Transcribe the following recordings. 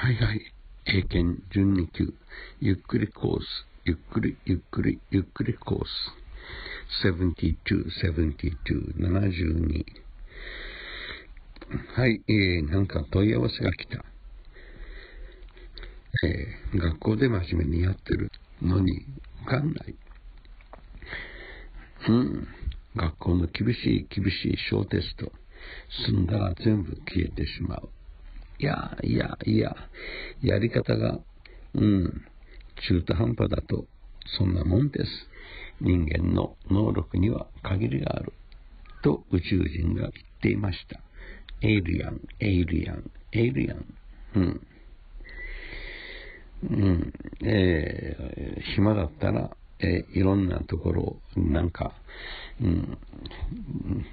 はいはい。英検準2級。ゆっくりコース。ゆっくり、ゆっくり、ゆっくりコース。72、72、72。はい、えー、なんか問い合わせが来た。えー、学校で真面目にやってるのに受かんない。うん。学校の厳しい厳しい小テスト。済んだら全部消えてしまう。いや、いや、いや、やり方が、うん、中途半端だと、そんなもんです。人間の能力には限りがある。と宇宙人が言っていました。エイリアン、エイリアン、エイリアン。うん。うん、えー、暇だったら、えーいろんなところを、なんか、うん、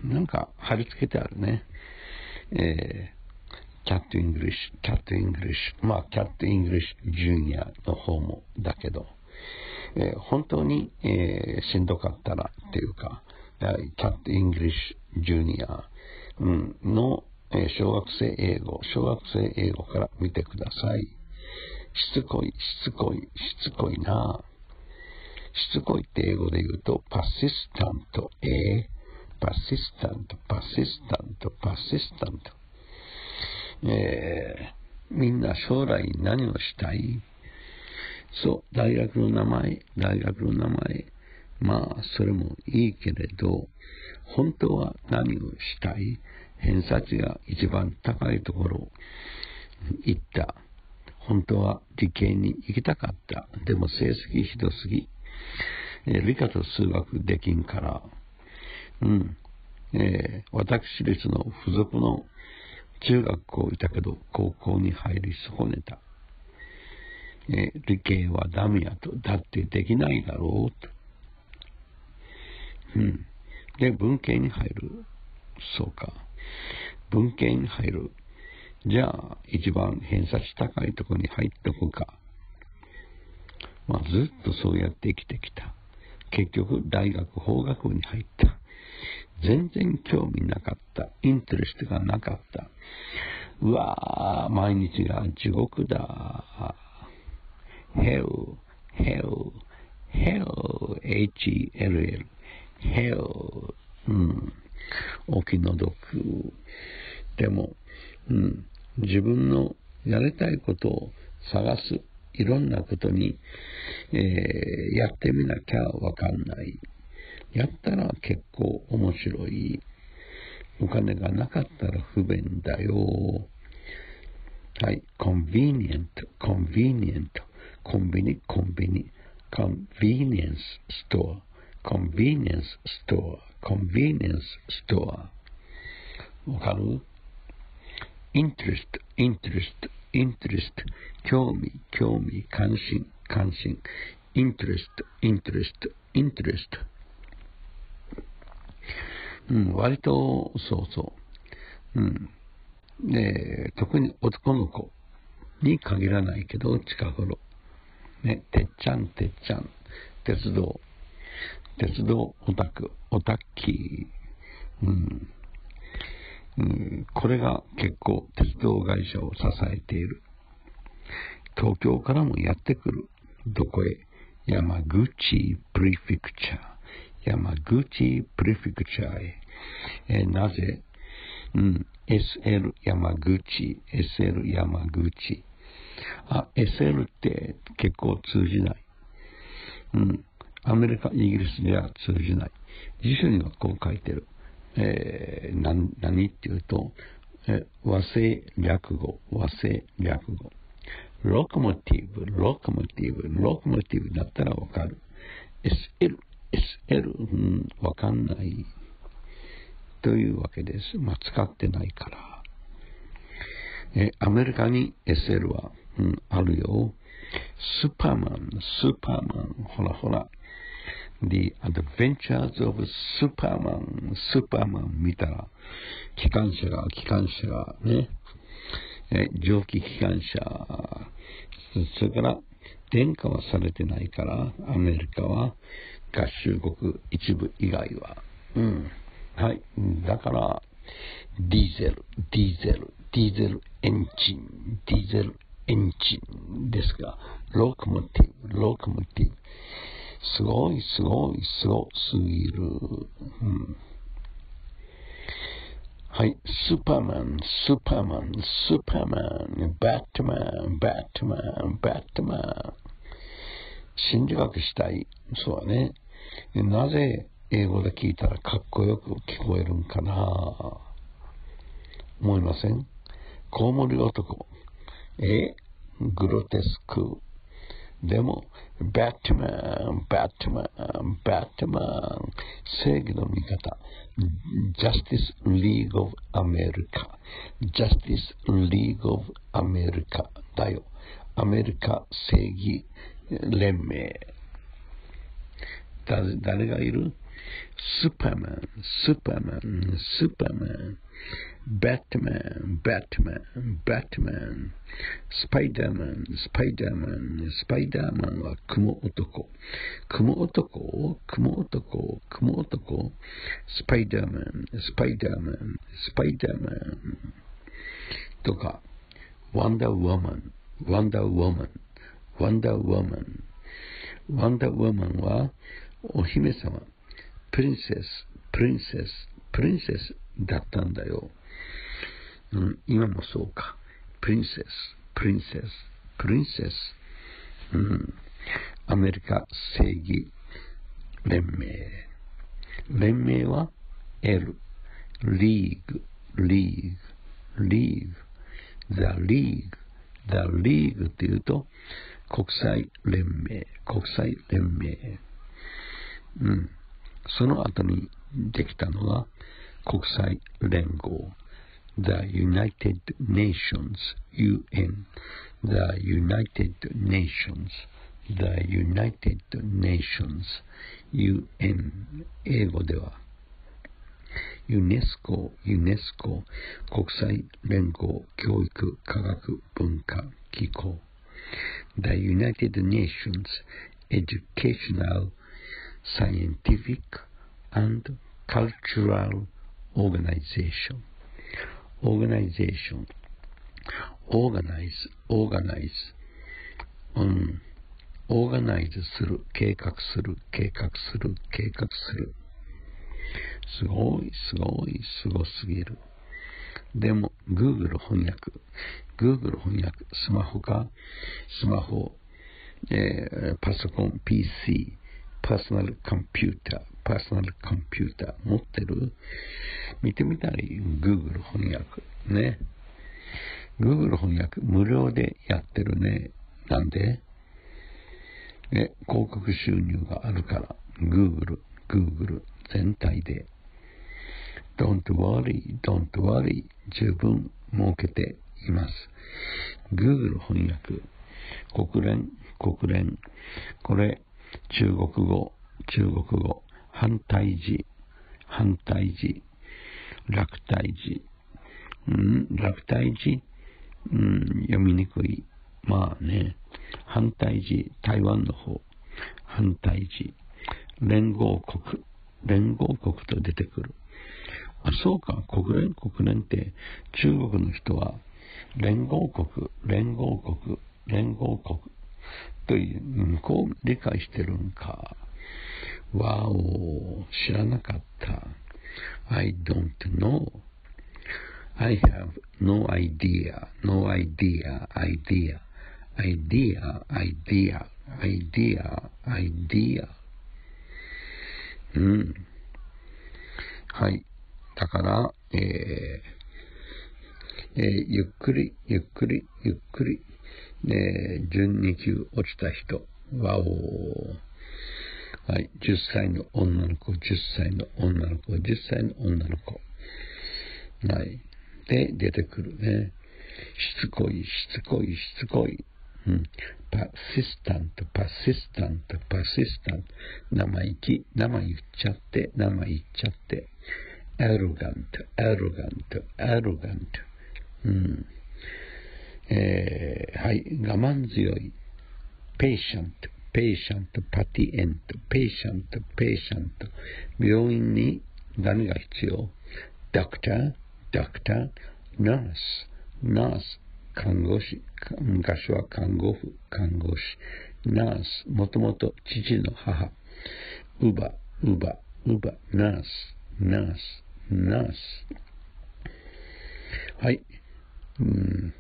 なんか貼り付けてあるね。えー、 Cat English、Cat English、まあ、 Cat English Junior の方もだけど、えー本当に、えーしんどかったらっていうか、キャットイングリッシュジュニア、の、え小学生英語、小学生英語から見てください。しつこい、しつこい、しつこいな。しつこいって英語で言うと、persistent、えー、persistent、persistent、persistent。えー、みんな将来何をしたい？そう、大学の名前、大学の名前。まあ、それもいいけれど、本当は何をしたい？偏差値が一番高いところ行った。本当は理系に行きたかった。でも成績ひどすぎ。えー理科と数学できんから。うん。えー私立の付属の中学校いたけど、高校に入り損ねた。え理系はダメやと。だってできないだろうと。うん。で、文系に入る。そうか。文系に入る。じゃあ、一番偏差値高いとこに入っとくか。まあ、ずっとそうやって生きてきた。結局、大学法学部に入った。全然興味なかった。インテレストがなかった。うわぁ、毎日が地獄だ。hell, hell, hell, h-e-l-l, hell, うん、お気の毒。でも、うん、自分のやりたいことを探す、いろんなことに、えーやってみなきゃわかんない。やったら結構面白い。お金がなかったら不便だよ。はい、convenient, convenient, コンビニ、コンビニ、convenience store, convenience store, convenience store. わかる interest, interest, interest, 興味、興味、関心、関心、interest, interest, interest. interest. うん、割と、そうそう。うん。で、特に男の子に限らないけど、近頃。ね、てっちゃん、てっちゃん、鉄道、鉄道オタク、オタッキー、うん。うん、これが結構鉄道会社を支えている。東京からもやってくる。どこへ？山口プリフィクチャー。山口プリフィクチャーへ。えーなぜうん。SL 山口、SL 山口。あ、SL って結構通じない。うん。アメリカ、イギリスでは通じない。辞書にはこう書いてる。えー、な何っていうと、え和製略語、和製略語。ロコモティブ、ロコモティブ、ロコモティブだったらわかる。SL、SL、うん、わかんない。というわけです。まあ、使ってないから。え、アメリカに SL は、うん、あるよ。スーパーマン、スーパーマン、ほらほら。The Adventures of Superman, スーパーマン見たら、機関車が、機関車がね、え蒸気機関車、そそれから、電化はされてないから、アメリカは合衆国一部以外は。うん。はい。だから、ディーゼル、ディーゼル、ディーゼルエンジン、ディーゼルエンジンですが、ロコモティブ、ロコモティブ。すごい、すごい、すごすぎる。うんはい、スーパーマン、スーパーマン、スーパーマン、バットマン、バットマン、バットマン。心理学したい。そうだね。なぜ英語で聞いたらかっこよく聞こえるんかな思いません？コウモリ男。え？グロテスク。でも、バットマン、バットマン、バットマン、正義の味方、Justice League of America、Justice League of America だよ。アメリカ正義連盟。誰がいる？スーパーマン、スーパーマン、スーパーマン。バットマン、バットマン、バットマン、スパイダーマン、スパイダーマン、スパイダーマンは雲男。雲男雲男雲男スパイダーマン、スパイダーマン、スパイダーマン。とか、ワンダーウォーマン、ワンダーウォーマン、ワンダーウォーマン。ワンダーウォーマンはお姫様、プリンセス、プリンセス、プリンセスだったんだよ。うん、今もそうか。プリンセス、プリンセス、プリンセス。うん、アメリカ正義連盟。連盟は L、リーグ、リーグ、リーグ、The League、The League っていうと、国際連盟、国際連盟。うん。その後にできたのは国際連合。the United Nations, UN, the United Nations, the United Nations, UN、英語では、ユネスコ、ユネスコ、国際連合教育科学文化機構、the United Nations Educational, Scientific and Cultural Organization organization, organize, organize, うん、organize する、計画する、計画する、計画する。すごい、すごい、すごすぎる。でも、Google 翻訳、Google 翻訳、スマホか、スマホ、えー、パソコン、PC、パーソナルコンピューター、パーソナルコンピューター持ってる？見てみたり、Google 翻訳。ね。Google 翻訳無料でやってるね。なんで？ね、広告収入があるから、Google、Google 全体で。Don't worry, don't worry 十分儲けています。Google 翻訳、国連、国連、これ、中国語、中国語、反対字、反対字、落体字、うん、落体字、うん、読みにくい。まあね、反対字、台湾の方、反対字、連合国、連合国と出てくる。あ、そうか、国連、国連って中国の人は連合国、連合国、連合国。という、こう理解してるんか。わお、知らなかった。I don't know. I have no idea, no idea, idea, idea, idea, idea, idea. うん。はい。だから、えーえー、ゆっくり、ゆっくり、ゆっくり、えー、準2級落ちた人。わお。はい、10歳の女の子、10歳の女の子、10歳の女の子。はい。で、出てくるね。しつこい、しつこい、しつこい。うん。パシスタント、パシスタント、パシスタント。生意気、生言っちゃって、生言っちゃって。アロガント、アロガント、アロガント。うん。えー、はい、我慢強い。patient, patient, patient, patient, patient. 病院に何が必要 ?doctor, doctor, nurse, nurse. 看護師、昔は看護婦、看護師、ナース、もともと父の母、ウバ、ウバ、ウバ、ナース、ナース、ナース。はい。うん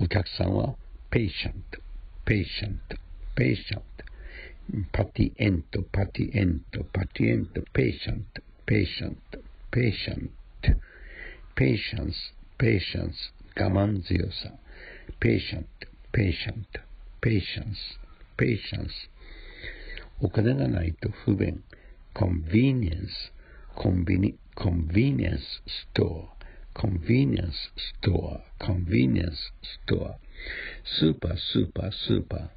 お客さんは、 patient、patient、patient。パティエント、パティエント、パティエント、 patient、patient、ペイシャント、ペイシャンス、ペイシャンス、我慢強さ、patient, patient, patience, patience お金がないと不便 convenience コンビニ convenience store convenience store convenience store スーパースーパースーパー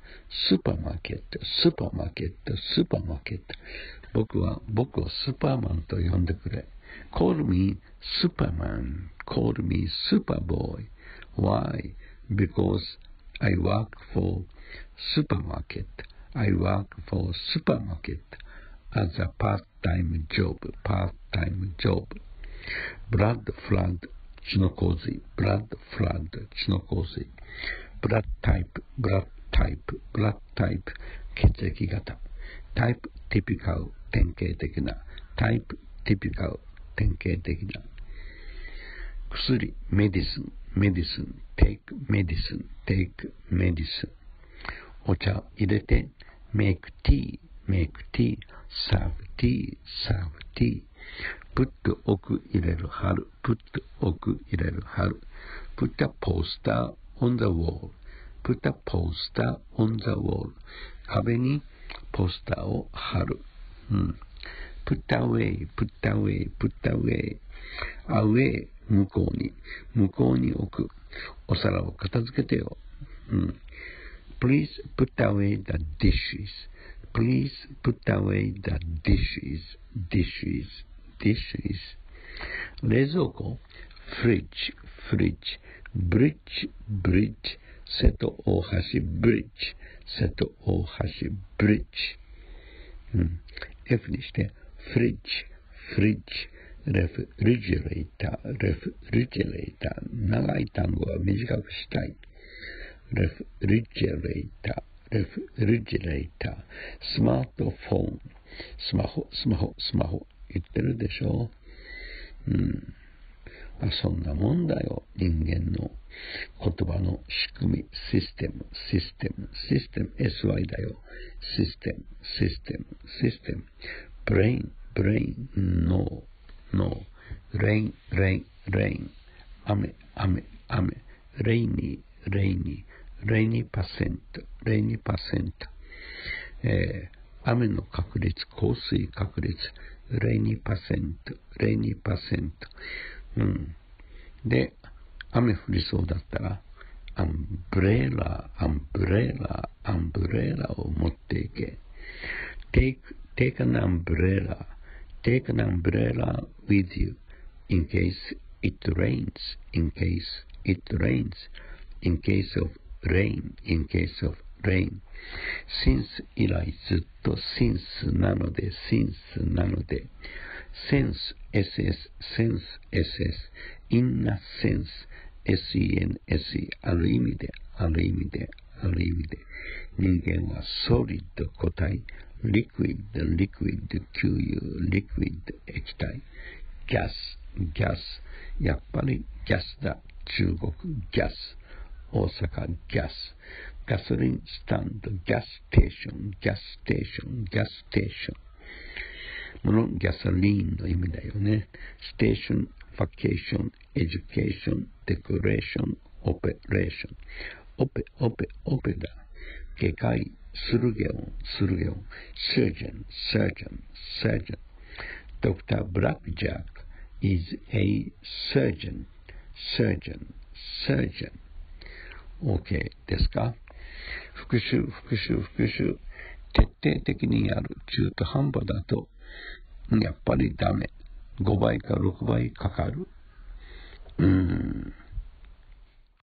スーパーマーケットスーパーマーケットスーパーマーケット僕は僕をスーパーマンと呼んでくれ call me Superman call me Superboy why because I work for supermarket. I work for supermarket as a part-time job, part-time job. Blood flood 血の洪水 blood flood 血の洪水 blood type blood type blood type 血液型 type typical 典型的な type typical 典型的な薬 medicine medicine take medicine take medicine お茶入れて make tea make tea serve tea serve tea プット奥入れる春、プッと奥入れる春、プッタポスターon the wall、Put a poster on the wall、壁にポスターを貼る。うん。 Put away、put away、put away、away、向こうに、向こうに置く。お皿を片付けてよ。うん。Please put away the dishes. Please put away the. Dishes. Dishes. 冷蔵庫 fridge, fridge, bridge, bridge, 瀬戸大橋 bridge, 瀬戸大橋 bridge、うん、F にして fridge, fridge, レフリジュレーター、レフリジュレーター、長い単語は短くしたい。レフリジュレーター、レフリジュレーター、スマートフォン、スマホ、スマホ、スマホ、言ってるでしょ。ううん。まあ、そんなもんだよ。人間の言葉の仕組み、システム、 system、system、SY だよ。 system、system、system、brain、brain、脳。の、 rain、rain、rain、雨、雨、雨、 rainy、rainy、rainy percent、rainy percent、えー、雨の確率、降水確率、0.02%、0.2%。うん。で、雨降りそうだったら、アンブレラ、アンブレラ、アンブレラを持っていけ。Take, hmm. take an umbrella, take an umbrella with you in case it rains, in case it rains, in case of rain, in case of rain. since 以来ずっと since なので since なので sense ss sense ss in a sense sense ある意味である意味である意味で人間は solid 個体 liquid, liquid, QU, liquid, 液体、gas, gas, やっぱり gas だ、中国 gas、大阪 gas、ガソリンスタンド、 gas station、gas station、gas station。ものガソリンの意味だよね。 station、vacation、education、decoration、operation。オペ、オペ、オペだ。外科医、するげおん、するげおん。surgeon、サージェン、サージェン。ドクター・ブラック・ジャック、is a surgeon, surgeon, surgeon.OK、okay, ですか？復習、復習、復習。徹底的にやる中途半端だと、やっぱりダメ。5倍か6倍かかる。うん。